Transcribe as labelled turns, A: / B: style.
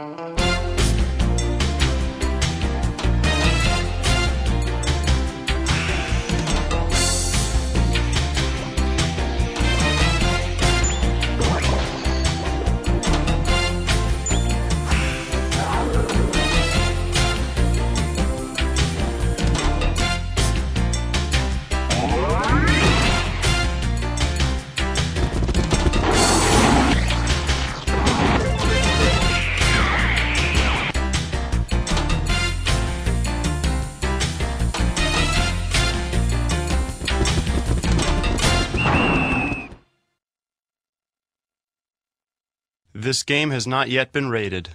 A: Mm-hmm. This game has not yet been rated.